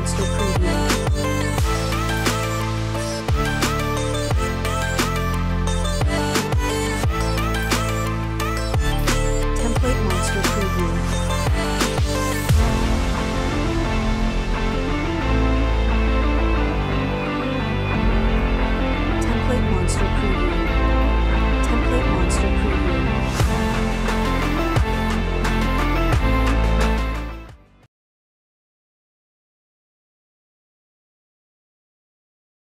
Monster Preview.